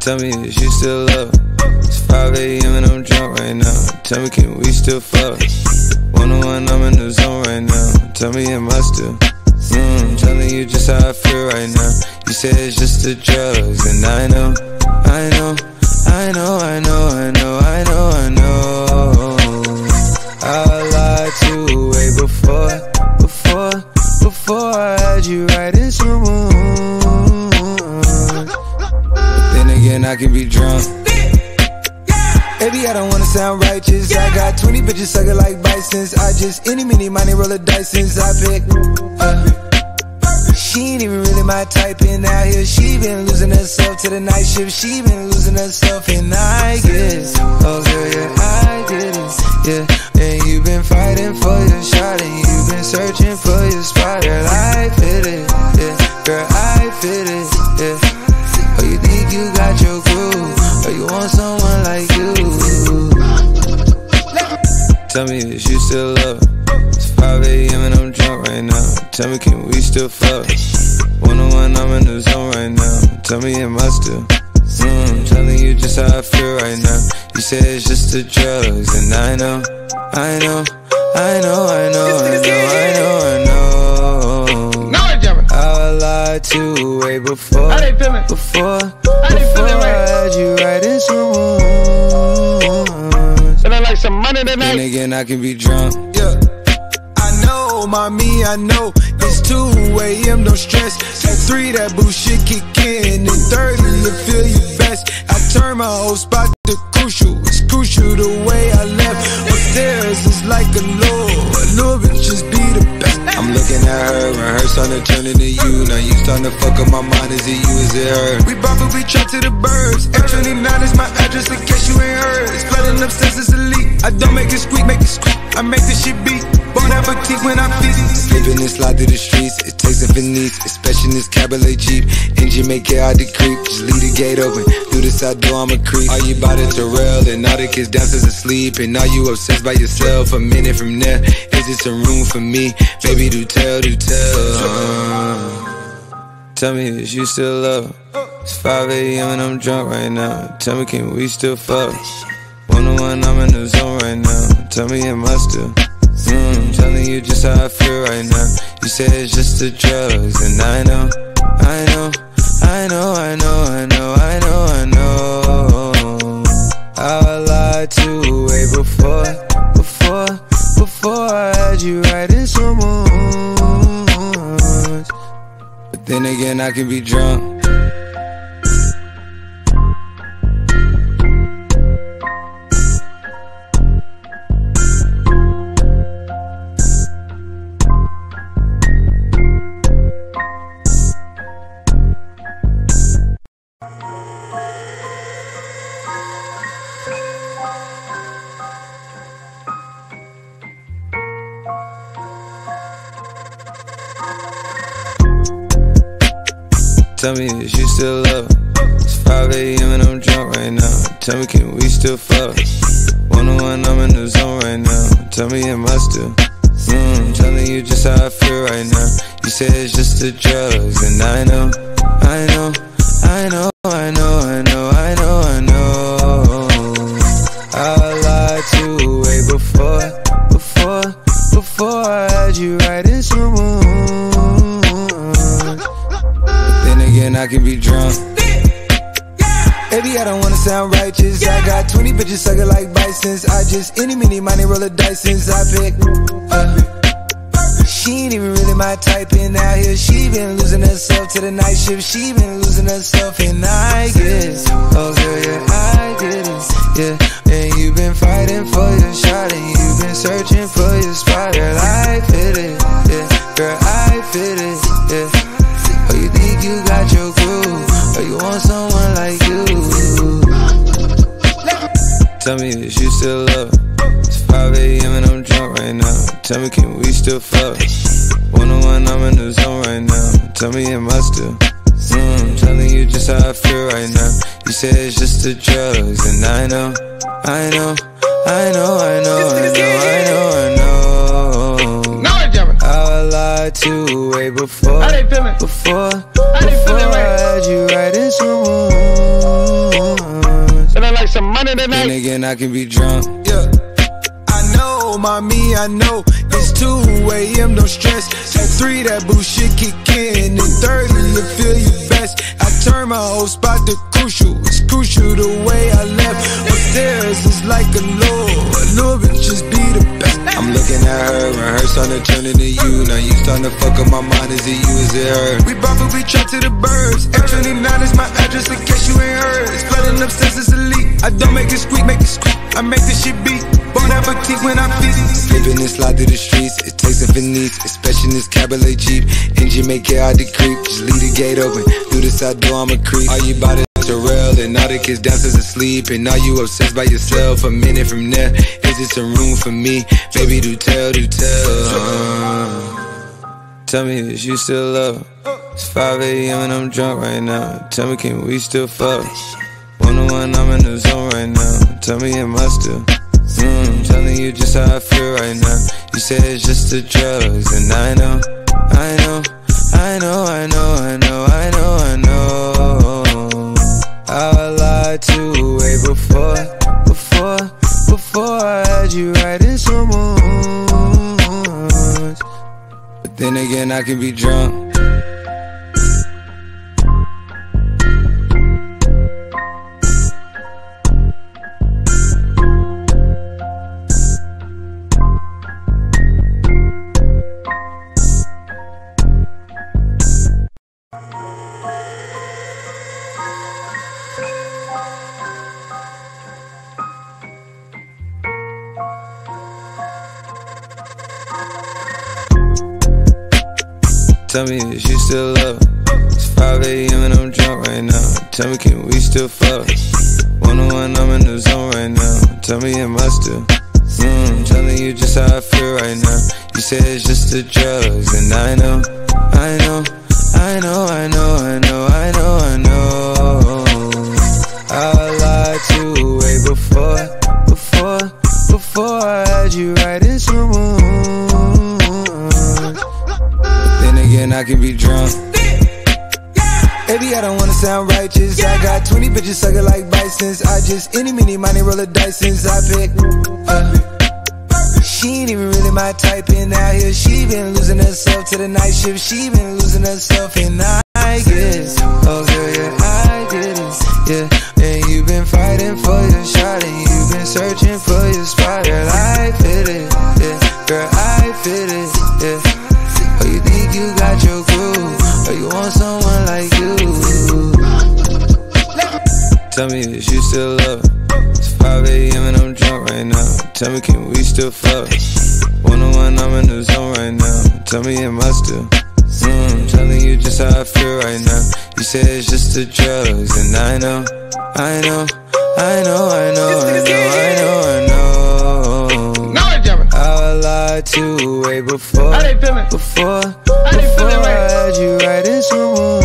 Tell me is you still love? It's 5 a.m. and I'm drunk right now. Tell me can we still fuck? One on one, I'm in the zone right now. Tell me am I still? Mm, telling you just how I feel right now. You say it's just the drugs, and I know, I know, I know, I know, I know, I know, I know. I lied to you way before, before, before I had you right in some Again, I can be drunk. Baby, I don't wanna sound righteous. I got 20 bitches sucking like bisons. I just any, mini, money, roll a dice since I pick. Uh, she ain't even really my type in out here. She been losing herself to the night shift. She been losing herself and I get it. Oh girl, yeah, I get it. Yeah, and you been fighting for your shot and you been searching for your spot. Girl, I fit it. Yeah, girl, I fit it. Yeah. Oh, you you got your groove? Or you want someone like you? Tell me is you still love? It's 5 a.m. and I'm drunk right now. Tell me can we still fuck? One on one, I'm in the zone right now. Tell me am I still? Mm, telling you just how I feel right now. You say it's just the drugs, and I know, I know, I know, I know, I know, I know, I know. Now I'm jumping. I lied to way before, How they feeling? before, How they before feeling, I right? had you right in some wounds. Feeling like some money tonight. again, I can be drunk. Yeah. I know, mommy, I know. It's 2 a.m., no stress. At 3, that bullshit kick in. And 30, you feel you best. I turn my whole spot to crucial. It's crucial the way I left. Upstairs is like a law. A little bit just be the best. I'm looking at her and her starting to turn into you. Now you starting to fuck up my mind. Is it you? Is it her? We bop it, we trap to the birds. F29 is my address in case you ain't heard. It's flooding upstairs, it's elite. I don't make it squeak, make it squeak. I make this shit beat. Bon appetit when I feast. Slipping and slide through the streets. It takes a finesse, especially in this cabaret Jeep. Engine make it hard to creep. Just leave the gate open. Do this I do, I'm a creep. Are you about to rail? And all the kids downstairs asleep. And are you obsessed by yourself? A minute from now, there, is it some room for me? Baby, do tell, do tell. Uh, Tell me, is you still love? It's 5 a.m. and I'm drunk right now. Tell me, can we still fuck? One on one, I'm in the zone right now. Tell me, am I still? Mm, telling you just how I feel right now. You say it's just the drugs, and I know, I know, I know, I know, I know, I know, I know. I lied to you way before, before, before I had you right in some then again, I can be drunk. Tell me, is you still love? It's 5 a.m. and I'm drunk right now. Tell me, can we still fuck? One on one, I'm in the zone right now. Tell me, am I still? Mm, telling you just how I feel right now. You say it's just the drugs, and I know, I know, I know, I know, I know, I know, I know. I I can be drunk. Baby, I don't wanna sound righteous. I got 20 bitches sucking like bisons. I just any, mini, money, roll a dice since I pick. Uh, she ain't even really my type in out here. She been losing herself to the night shift. She been losing herself and I get it. Oh girl, yeah, I get it. Yeah, and you've been fighting for your shot and you've been searching for Tell me, can we still fuck? One on one, I'm in the zone right now. Tell me, am I still? Mm, telling you just how I feel right now. You say it's just the drugs, and I know, I know, I know, I know, I know, I know, I know. Now I'm jumping. I lied to you way before, they feeling? before, How they before feeling, I right? had you right in some wounds. Feeling like some money tonight. Then again, I can be drunk. Know, mommy, I know. It's 2 a.m., no stress. At 3, that bullshit kick in. And 30, you feel you best. I turn my whole spot to crucial. It's crucial the way I left. Upstairs is like a law. A little just be the best. I'm looking at her and her starting to turn into you. Now you starting to fuck up my mind. Is it you? Is it her? We probably trapped to the birds. F29 is my address in case you ain't heard. It's flooding upstairs, it's elite. I don't make it squeak, make it squeak. I make this shit beat. Bon appetit when I feast. Slipping and slide through the streets. It takes a finesse, especially in this cabaret Jeep. Engine make it hard to creep. Just leave the gate open. Through the side door, I'm a creep. Are you about to Terrell and all the kids downstairs asleep and are you obsessed by yourself a minute from there is it some room for me. Baby do tell do tell. Tell me is you still love it's 5 a.m and i'm drunk right now. Tell me can we still fuck? One on one i'm in the zone right now. Tell me am i still? Mm, telling you just how i feel right now. You said it's just the drugs and i know i know i know i know i know i know i know. I lied to way before, before, then again, I can be drunk. Still fuck? One on one, I'm in the zone right now. Tell me, am I still? Mm, telling you just how I feel right now. You say it's just any, mini, money, roll a dice since I pick. Uh, she ain't even really my type, and out here she been losing herself to the night shift. She been losing herself, and I guess. Oh, girl, yeah, I get it. Yeah, and you been fighting for your shot, and you been searching for your spot. Know, I know, I know, I know, I know, I know, I know. Know it, Jimmy. I lied to you way before, How they feeling? before, How they before feeling, I had you right in someone.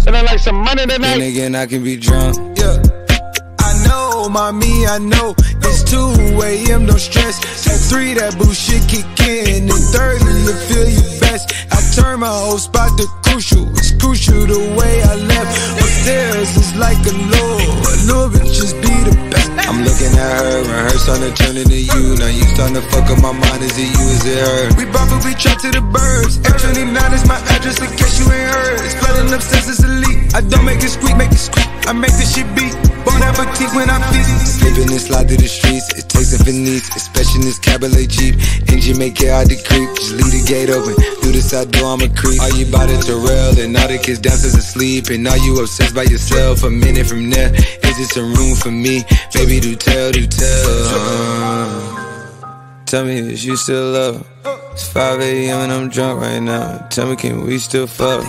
Feeling like some money Then tonight. again, I can be drunk. Yeah. I know, mommy, I know. It's 2 a.m., no stress. At 3, that bullshit kick in. And 30, you feel you best. I turn my whole spot to crucial. It's crucial the way I left. Upstairs is like a law. A little bit just be the best. I'm looking at her and her starting to turn into you. Now you starting to fuck up my mind. Is it you? Is it her? We probably trapped to the birds. F29 is my address in case you ain't heard. It's flooding upstairs, it's elite. I don't make it squeak, make it squeak. I make this shit beat. Bon appetit when I feast. Slipping and slide through the streets. It takes a finesse, especially this cabaret Jeep. Engine make it hard to creep. Just leave the gate open. Through the side door, I'm a creep. Are you about to Terrell and all the kids downstairs asleep? And are you obsessed by yourself? A minute from there, is it some room for me? Baby, do tell, do tell. Uh, Tell me, is you still love? It's 5 a.m. and I'm drunk right now. Tell me, can we still fuck?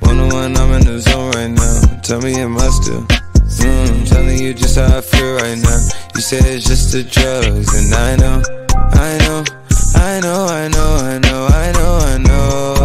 One on one, I'm in the zone right now. Tell me, am I still? Mm, telling you just how I feel right now. You say it's just the drugs, and I know, I know, I know, I know, I know, I know, I know.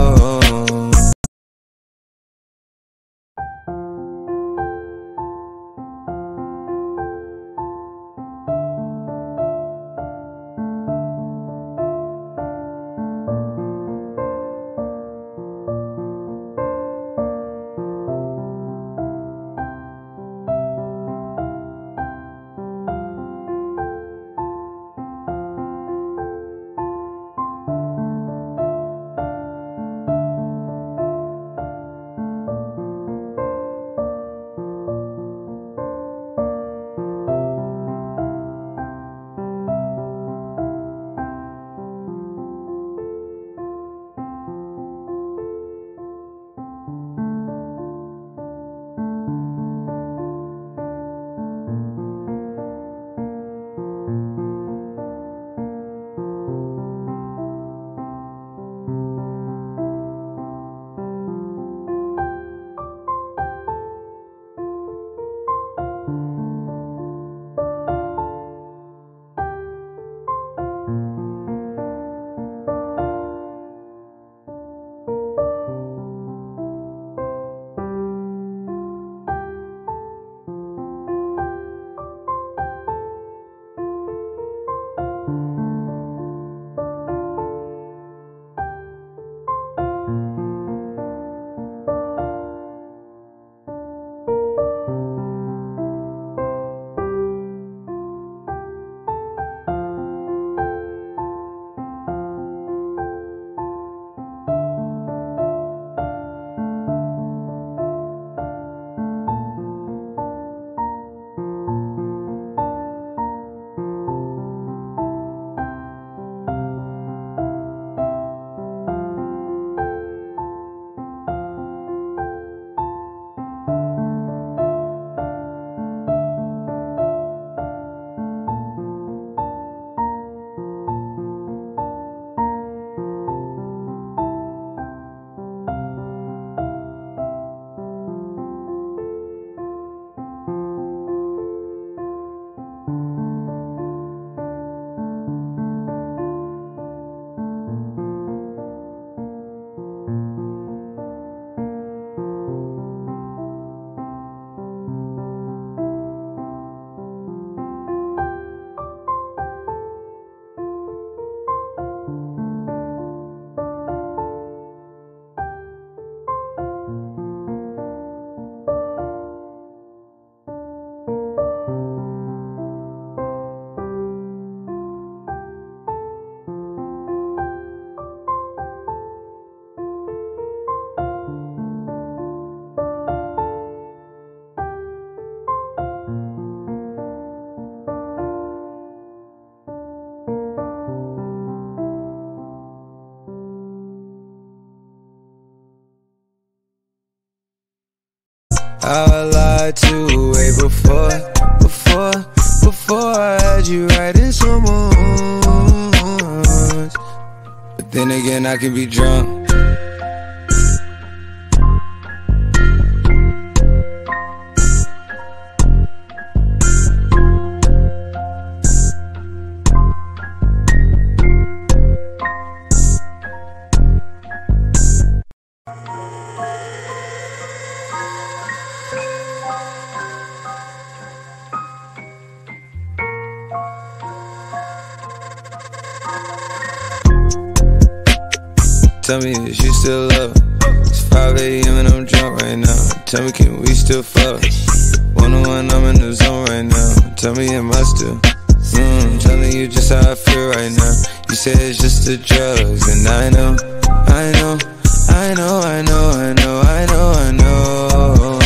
I lied to way before, before, before I had you writing someone. But then again, I can be drunk. Still love? It's 5 a.m. and I'm drunk right now. Tell me, can we still fuck? One on one, I'm in the zone right now. Tell me, am I still? Mm, telling you just how I feel right now. You say it's just the drugs, and I know, I know, I know, I know, I know, I know, I know.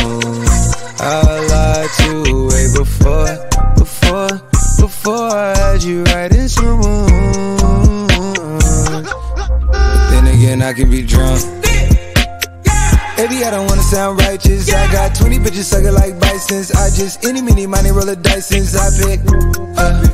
I lied to you way before, before, before I had you right writing someone. Again, I can be drunk. Baby, I don't wanna sound righteous. I got 20 bitches sucking like bisons. I just any, mini, money, roll a dice since I pick. Uh,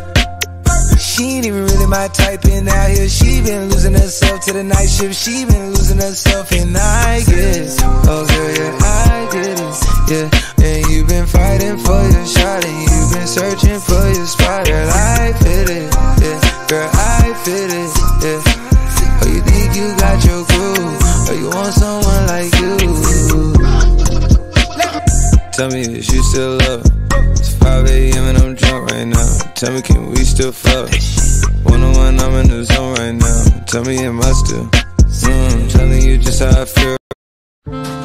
she ain't even really my type, and out here she been losing herself to the night shift. She been losing herself, and I get it. Oh, girl, yeah, I get it. Yeah, and you been fighting for your shot, and you been searching for your spot. Girl, I fit it. Yeah, girl, I fit it. Yeah. Oh, you think you got your want someone like you? Tell me is you still love? It's 5 a.m. and I'm drunk right now. Tell me, can we still fuck? One on one, I'm in the zone right now. Tell me, am I still? Mm, telling you just how I feel.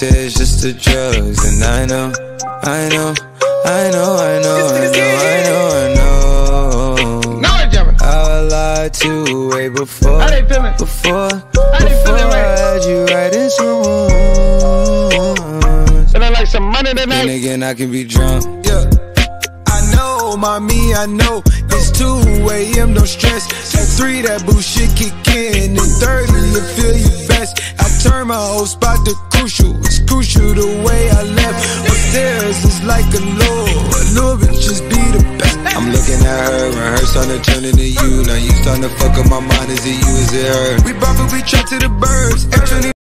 Say it's just the drugs, and I know, I know, I know, I know, I know, I know, I know. No, it's jumping. I lied to way before, How they feeling? before, before I had you right in some wounds. Feeling like some money Then tonight. again, I can be drunk. Yeah. I know, mommy, I know. It's 2 a.m., no stress. At 3, that bullshit kick in. And thirdly, you feel you best. I turn my whole spot to crucial. It's crucial the way I left. Upstairs is like a law. A bit just be the best. I'm looking at her and her starting to turn into you. Now you starting to fuck up my mind. Is it you? Is it her? We bump and we trap to the birds. F20